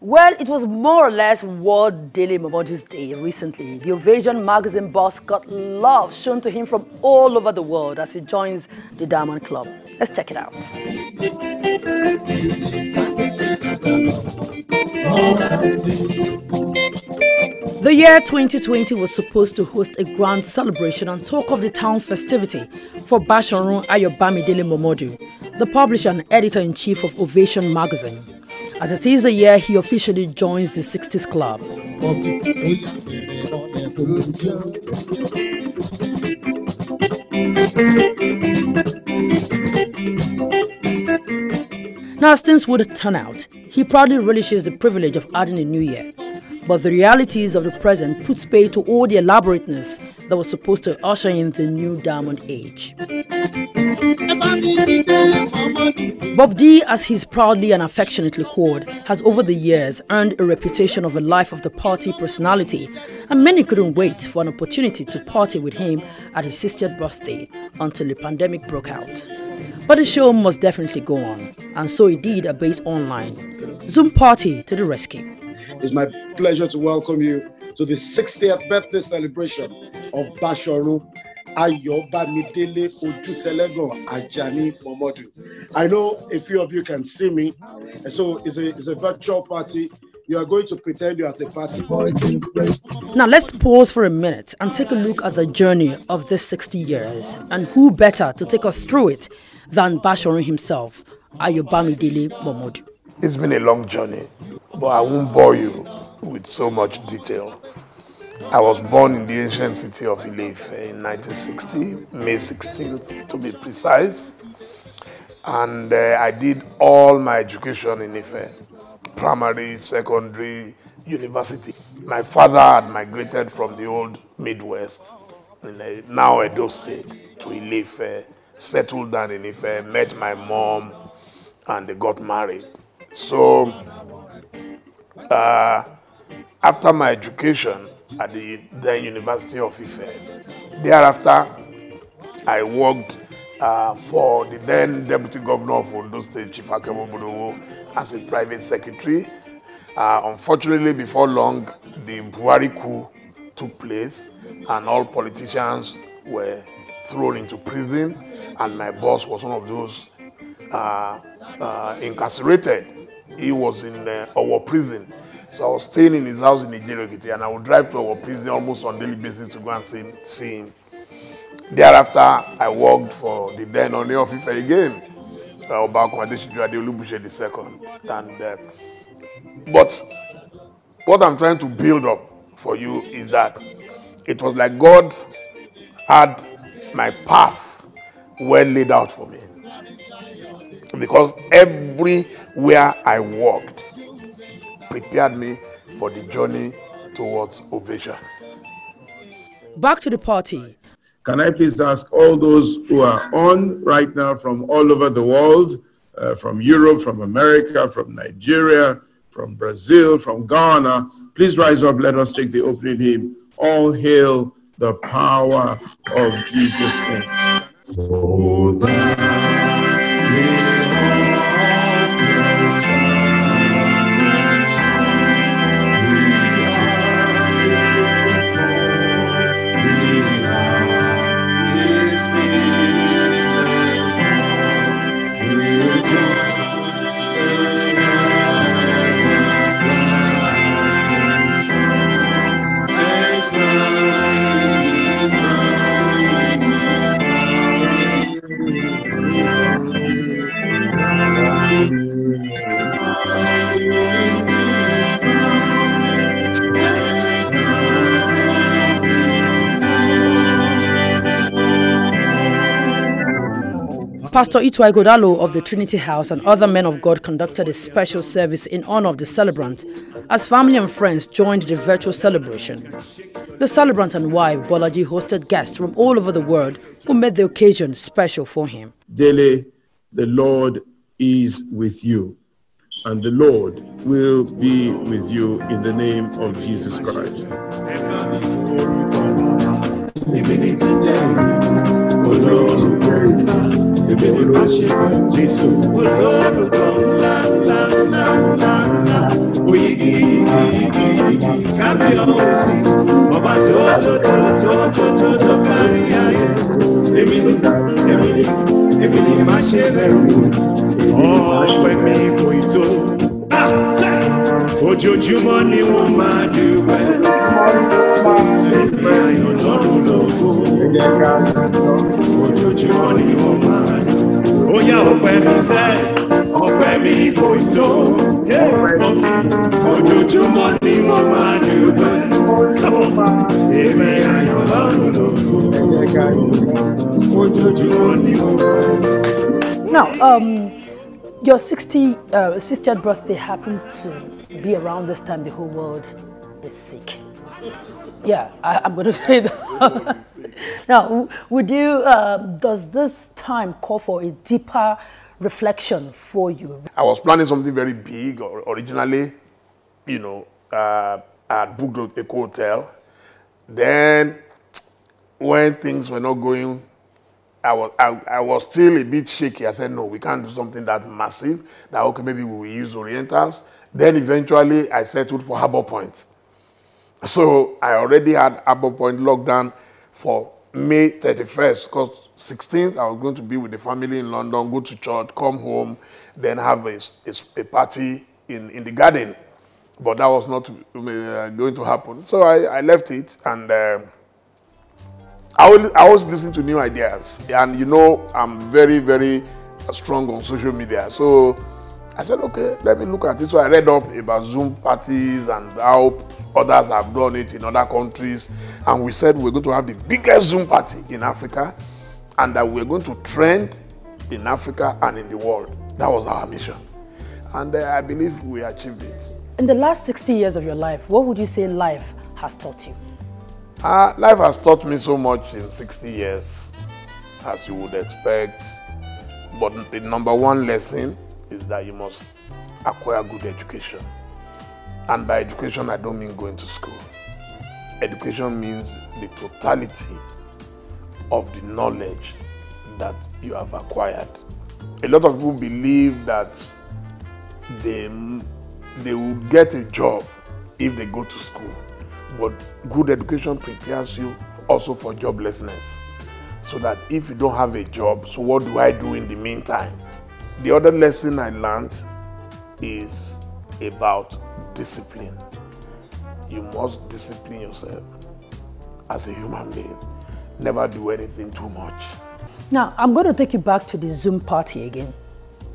Well, it was more or less World Dele Momodu's Day recently. The Ovation magazine boss got love shown to him from all over the world as he joins the Diamond Club. Let's check it out. The year 2020 was supposed to host a grand celebration and talk of the town festivity for Bashorun Ayobamidele Momodu, the publisher and editor-in-chief of Ovation magazine. As it is the year he officially joins the 60s club. Now, things would turn out, he proudly relishes the privilege of adding a new year. But the realities of the present puts pay to all the elaborateness that was supposed to usher in the new diamond age. Bob D, as he's proudly and affectionately called, has over the years earned a reputation of a life of the party personality, and many couldn't wait for an opportunity to party with him at his 60th birthday until the pandemic broke out. But the show must definitely go on, and so it did at Base Online. Zoom Party to the rescue. It's my pleasure to welcome you to the 60th birthday celebration of Bashoru Ayobamidele Ojutelegon Ajani Momodu. I know a few of you can see me, and so it's a, it's a virtual party. You are going to pretend you're at a party. Now let's pause for a minute and take a look at the journey of this 60 years, and who better to take us through it than Bashoru himself, Ayobamidele Momodu. It's been a long journey, but I won't bore you with so much detail. I was born in the ancient city of Ileife in 1960, May 16th to be precise. And uh, I did all my education in Ife, primary, secondary, university. My father had migrated from the old Midwest, in a, now Edo State, to Ileife, settled down in Ife, met my mom, and they got married. So, uh, after my education at the then University of Ife, thereafter I worked uh, for the then Deputy Governor of Ondo State, Chief Akemo Budowo, as a private secretary. Uh, unfortunately, before long, the Buhari coup took place and all politicians were thrown into prison and my boss was one of those uh, uh, incarcerated. He was in uh, our prison. So I was staying in his house in Nigeria and I would drive to our prison almost on daily basis to go and see, see him. Thereafter, I worked for the then Oni of Ife again, uh, Oba Okunade Sijuwade Olubuse II. And, uh, but what I'm trying to build up for you is that it was like God had my path well laid out for me because everywhere I walked prepared me for the journey towards ovation. Back to the party. Can I please ask all those who are on right now from all over the world, uh, from Europe, from America, from Nigeria, from Brazil, from Ghana, please rise up. Let us take the opening hymn. All hail the power of Jesus' name. Oh, Pastor Ituah Ighodalo of the Trinity House and other men of God conducted a special service in honor of the celebrant as family and friends joined the virtual celebration. The celebrant and wife, Bolaji, hosted guests from all over the world who made the occasion special for him. Dele, the Lord is with you, and the Lord will be with you in the name of Jesus Christ bébé ni wá ṣe fún Jésù. Olóòrùn tó ńlá ńlá ńlá ńlá ńlá oyigi yigi yigi kábí ọ̀hún sí. Ọba tí ó tó tó tó tó tó tó kárí ayé. Èmi ni èmi ni èmi ni má ṣe bẹ̀rù. Ọ̀pẹ mi kò tó. Ojoojúmọ́ ni mo máa dúpẹ́. Èmi ayọ̀ lọ́rùn lóko wọ́n máa ó yá ọpẹ́ mi sẹ́ ọpẹ́ mi kò tó. Ojoojúmọ́ ni wọ́n máa dúpẹ́ ayọ̀ lọ́rùn ojoojúmọ́ ni wọ́n máa. Now, um, your 60, uh, 60th birthday happened to be around this time the whole world is sick. Yeah, I, I'm going to say that. now, would you, uh, does this time call for a deeper reflection for you? I was planning something very big originally. You know, uh, I booked a hotel. Then, when things were not going, I was I, I was still a bit shaky. I said, no, we can't do something that massive. That okay, maybe we will use Orientals. Then eventually, I settled for Harbour Point. So I already had Harbour Point locked down for May 31st because 16th I was going to be with the family in London, go to church, come home, then have a, a, a party in, in the garden. But that was not uh, going to happen. So I, I left it and um I always, I always listen to new ideas. And you know, I'm very, very strong on social media. So I said, okay, let me look at it. So I read up about Zoom parties and how others have done it in other countries. And we said we're going to have the biggest Zoom party in Africa and that we're going to trend in Africa and in the world. That was our mission. And uh, I believe we achieved it. In the last 60 years of your life, what would you say life has taught you? Uh, life has taught me so much in 60 years, as you would expect. But the number one lesson is that you must acquire good education. And by education, I don't mean going to school. Education means the totality of the knowledge that you have acquired. A lot of people believe that they, they will get a job if they go to school. But good education prepares you also for joblessness. So that if you don't have a job, so what do I do in the meantime? The other lesson I learned is about discipline. You must discipline yourself as a human being. Never do anything too much. Now, I'm going to take you back to the Zoom party again.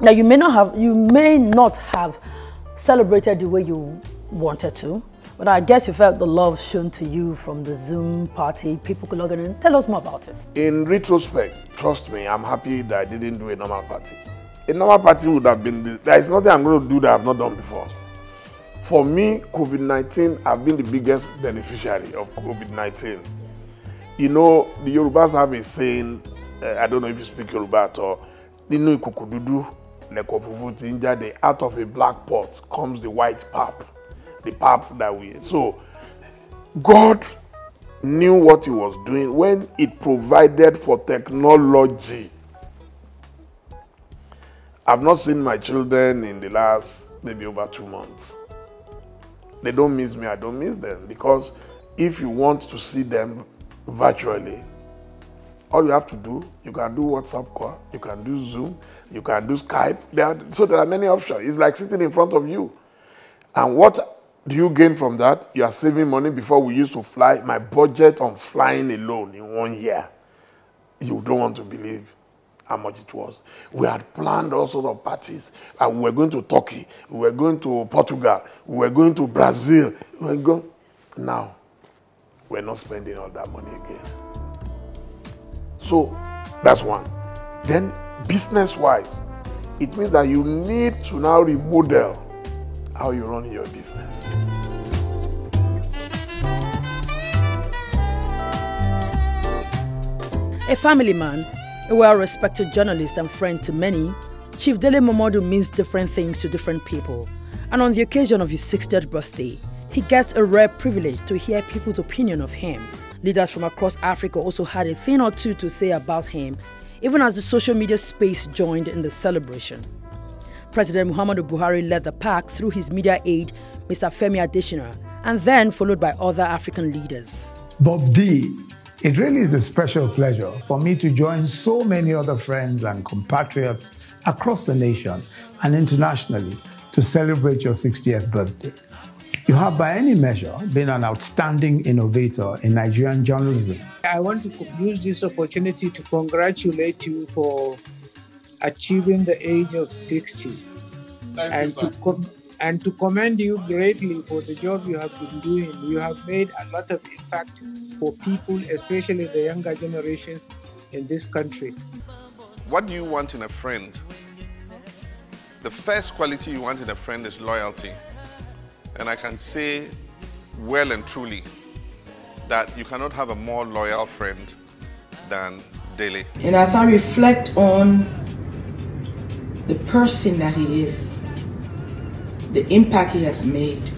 Now, you may not have, you may not have celebrated the way you wanted to, but I guess you felt the love shown to you from the Zoom party. People could log in. Tell us more about it. In retrospect, trust me, I'm happy that I didn't do a normal party. A normal party would have been, the, there is nothing I'm going to do that I've not done before. For me, COVID 19, I've been the biggest beneficiary of COVID 19. You know, the Yorubas have a saying, uh, I don't know if you speak Yoruba at all, nínú ìkòkò dúdú lẹ̀kọ̀ ti ń jáde, out of a black pot comes the white pap, the pap that we. So, God knew what He was doing when it provided for technology. I've not seen my children in the last maybe over two months. They don't miss me, I don't miss them. Because if you want to see them virtually, all you have to do, you can do WhatsApp call, you can do Zoom, you can do Skype. There are, so there are many options. It's like sitting in front of you. And what do you gain from that? You are saving money. Before we used to fly, my budget on flying alone in one year, you don't want to believe how much it was. We had planned all sorts of parties. And we were going to Turkey, we were going to Portugal, we were going to Brazil. We were going. Now, we're not spending all that money again. So that's one. Then, business wise, it means that you need to now remodel how you run your business. A family man, a well respected journalist and friend to many, Chief Dele Momodu means different things to different people. And on the occasion of his 60th birthday, he gets a rare privilege to hear people's opinion of him. Leaders from across Africa also had a thing or two to say about him, even as the social media space joined in the celebration. President Muhammadu Buhari led the pack through his media aide, Mr. Femi Adesina, and then followed by other African leaders. Bob D It really is a special pleasure for me to join so many other friends and compatriots across the nation and internationally to celebrate your 60th birthday. You have, by any measure, been an outstanding innovator in Nigerian journalism. I want to use this opportunity to congratulate you for achieving the age of 60 Thank and you, to sir. com- and to commend you greatly for the job you have been doing. You have made a lot of impact for people, especially the younger generations in this country. What do you want in a friend? The first quality you want in a friend is loyalty. And I can say well and truly that you cannot have a more loyal friend than Dele. And as I reflect on the person that he is, the impact he has made,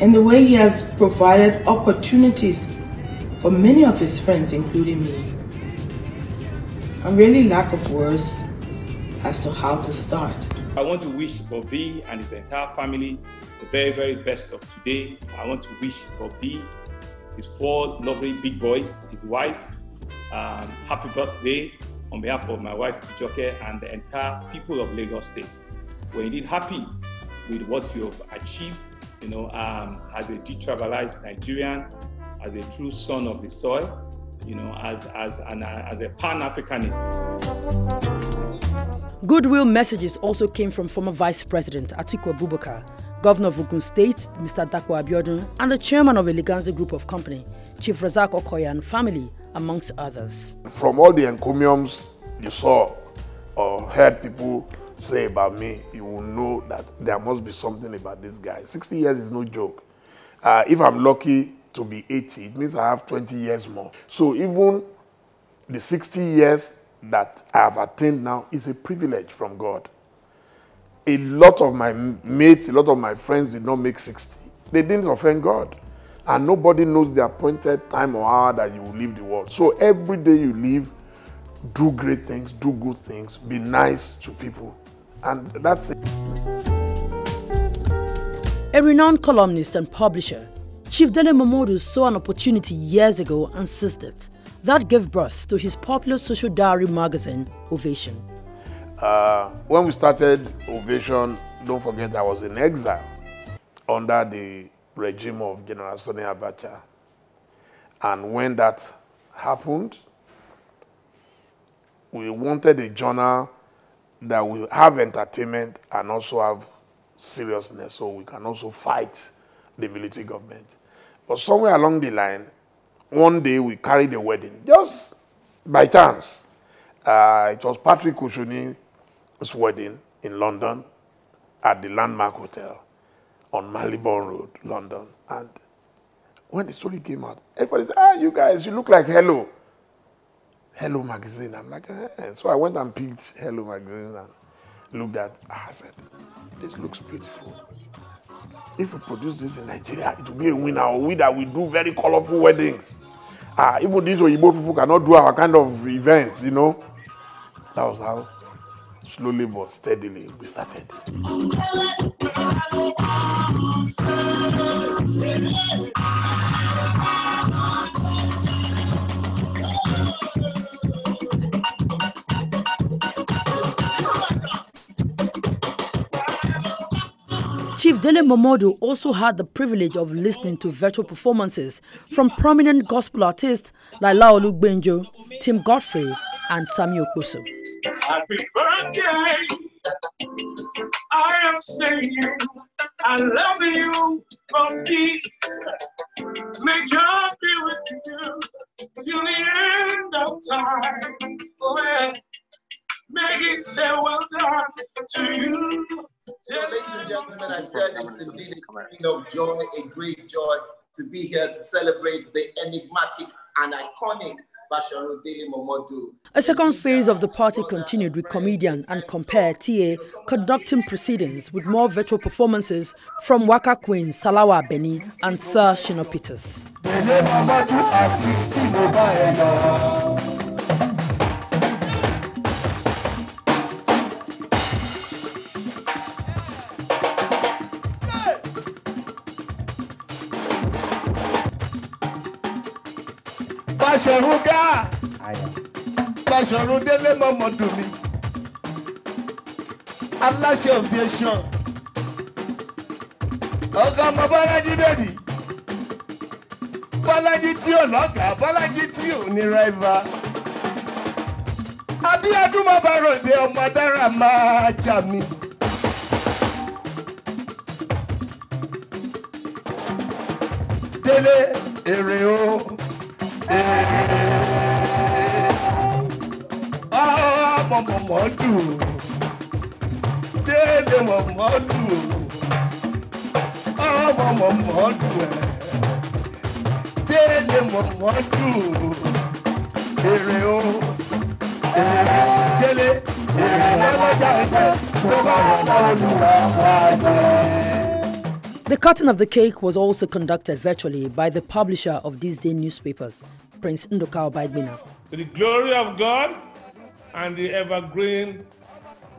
and the way he has provided opportunities for many of his friends, including me, I'm really lack of words as to how to start. I want to wish Bob D and his entire family the very, very best of today. I want to wish Bob D, his four lovely big boys, his wife, um, happy birthday on behalf of my wife, Joke, and the entire people of Lagos State. We're indeed happy with what you have achieved, you know, um, as a detribalized Nigerian, as a true son of the soil, you know, as, as, an, as a Pan-Africanist. Goodwill messages also came from former Vice President Atiku Abubakar, Governor of Ogun State, Mr. Dapo Abiodun, and the chairman of Eleganza Group of Company, Chief Razak Okoya and family, amongst others. From all the encomiums you saw or heard people say about me, you will know that there must be something about this guy. 60 years is no joke. Uh, if I'm lucky to be 80, it means I have 20 years more. So even the 60 years that I have attained now is a privilege from God. A lot of my mates, a lot of my friends did not make 60. They didn't offend God. And nobody knows the appointed time or hour that you will leave the world. So every day you live, do great things, do good things, be nice to people. And that's it. A renowned columnist and publisher, Chief Dele Momodu saw an opportunity years ago and seized it. That gave birth to his popular social diary magazine, Ovation. Uh, when we started Ovation, don't forget I was in exile under the regime of General Sani Abacha. And when that happened, we wanted a journal that will have entertainment and also have seriousness so we can also fight the military government. But somewhere along the line, one day we carried a wedding, just by chance. Uh, it was Patrick Kushuni's wedding in London at the Landmark Hotel on Marylebone Road, London. And when the story came out, everybody said, ah, you guys, you look like Hello. Hello magazine. I'm like, eh. So I went and picked Hello magazine and looked at I said, this looks beautiful. If we produce this in Nigeria, it will be a winner. We that we do very colorful weddings. Ah, even these Oyibo people cannot do our kind of events, you know. That was how slowly but steadily we started. Dele Momodu also had the privilege of listening to virtual performances from prominent gospel artists like Laolu Gbenjo, Tim Godfrey, and Sammie Okposo. Happy birthday. I am saying I love you. May God be with you till the end of time. Oh, yeah. Say well done to you. So, ladies and gentlemen, I said it's indeed a thing of joy, a great joy to be here to celebrate the enigmatic and iconic Basharu Dele Momodu. A second phase of the party continued with comedian and compare TA conducting proceedings with more virtual performances from Waka Queen Salawa Abeni and Sir Shina Peters. Báṣọ̀run ká Báṣọ̀run délé mọ́mọ́dún mi aláṣẹ aviation ọ̀gá ọmọ Bọ́lájí dèdì Bọ́lájí tí ò lọ́gàá Bọ́lájí tí ò ní rẹ́fà Abíọ́dún má bá ròde ọmọ dára máa jà mí. Délé èrè o ọmọ mọ̀mọ́ dùn. Délé mọ̀mọ́ dùn. Ọmọ mọ̀mọ́ dùn. Délé mọ̀mọ́ dùn. Èrè o. Èrè délé èrè lọ́lọ́jà ẹgbẹ́ tó bá. The cutting of the cake was also conducted virtually by the publisher of ThisDay newspapers, Prince Nduka Obaigbena. To the glory of God and the evergreen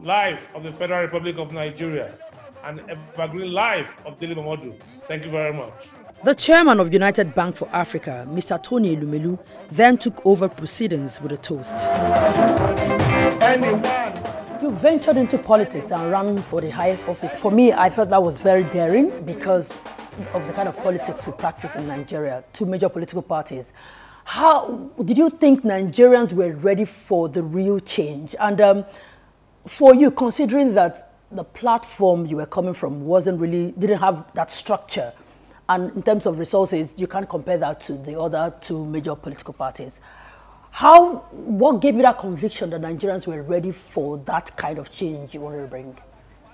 life of the Federal Republic of Nigeria and evergreen life of Dele Momodu. Thank you very much. The chairman of United Bank for Africa, Mr. Tony Elumelu, then took over proceedings with a toast. Anyone You ventured into politics and ran for the highest office. For me, I felt that was very daring because of the kind of politics we practice in Nigeria, two major political parties. How did you think Nigerians were ready for the real change? And um, for you, considering that the platform you were coming from wasn't really, didn't have that structure, and in terms of resources, you can't compare that to the other two major political parties. How, what gave you that conviction that Nigerians were ready for that kind of change you wanted to bring?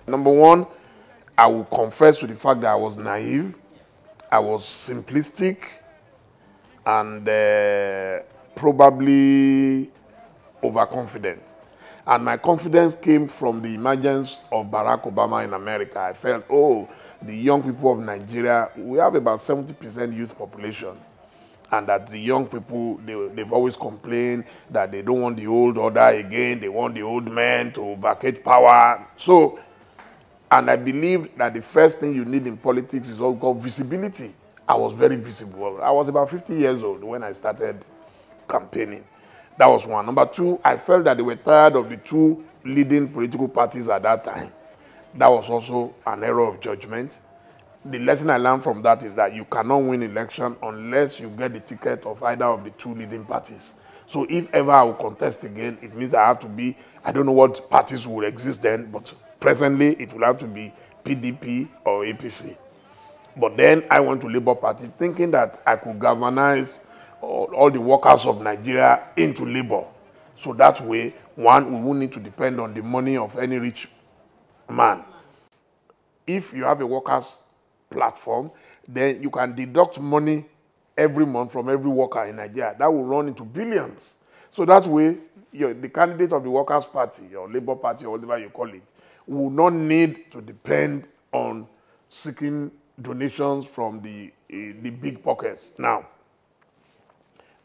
Number one, I will confess to the fact that I was naive, I was simplistic, and uh, probably overconfident. And my confidence came from the emergence of Barack Obama in America. I felt, oh, the young people of Nigeria, we have about 70% youth population. And that the young people, they, they've always complained that they don't want the old order again. They want the old men to vacate power. So, and I believed that the first thing you need in politics is what called visibility. I was very visible. I was about 50 years old when I started campaigning. That was one. Number two, I felt that they were tired of the two leading political parties at that time. That was also an error of judgment. The lesson I learned from that is that you cannot win election unless you get the ticket of either of the two leading parties. So if ever I will contest again, it means I have to be, I don't know what parties will exist then, but presently it will have to be PDP or APC. But then I went to Labour Party thinking that I could galvanize all, all the workers of Nigeria into labor. So that way, one, we won't need to depend on the money of any rich man. If you have a workers' platform, then you can deduct money every month from every worker in Nigeria. That will run into billions. So that way, your, the candidate of the Workers' Party or Labour Party or whatever you call it will not need to depend on seeking donations from the, uh, the big pockets. Now,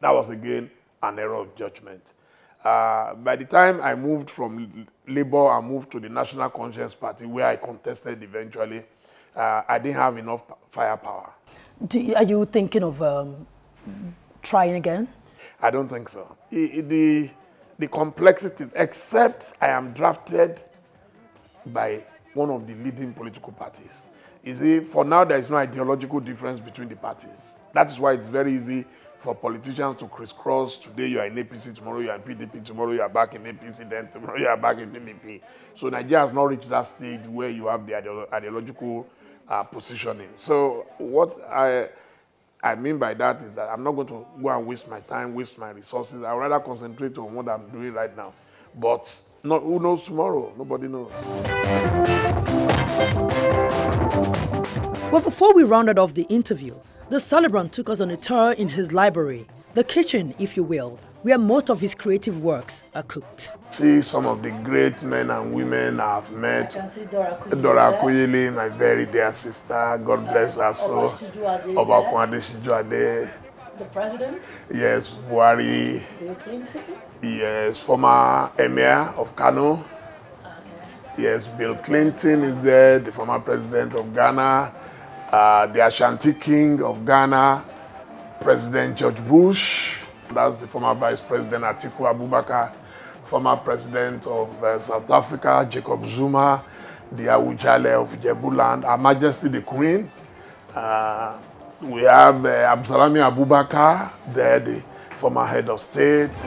that was again an error of judgment. Uh, by the time I moved from Labour and moved to the National Conscience Party, where I contested eventually, uh, I didn't have enough firepower. You, are you thinking of um, trying again? I don't think so. I- the, the complexities, except I am drafted by one of the leading political parties. You see, for now, there is no ideological difference between the parties. That is why it's very easy for politicians to crisscross. Today you are in APC, tomorrow you are in PDP, tomorrow you are back in APC, then tomorrow you are back in PDP. So Nigeria has not reached that stage where you have the ideolo- ideological uh, positioning. So what I I mean by that is that I'm not going to go and waste my time, waste my resources. I'd rather concentrate on what I'm doing right now. But not, who knows tomorrow? Nobody knows. Well, before we rounded off the interview, the celebrant took us on a tour in his library, the kitchen, if you will, where most of his creative works are cooked. See some of the great men and women I've met. can see Dora. Kuyili, my very dear sister. God bless her soul. Shijuade Obakun Adeshijuade. The president, Yes, Buhari. Bill Clinton. Yes, former emir of Kano. Yes, Bill Clinton is there, the former president of Ghana, uh, the Ashanti king of Ghana, President George Bush, That's the former Vice President Atiku Abubakar, former President of uh, South Africa, Jacob Zuma, the Awujale of Jebuland, Her Majesty the Queen. Uh, we have uh, Absalami Abubakar, there, the former head of state.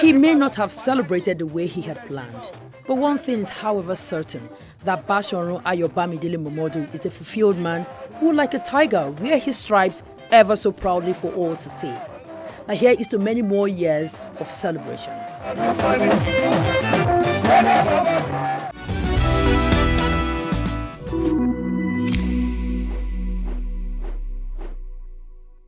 He may not have celebrated the way he had planned, but one thing is, however, certain that Bashorun Ayobamidele Momodu is a fulfilled man who, like a tiger, wear his stripes ever so proudly for all to see. Now, here is to many more years of celebrations.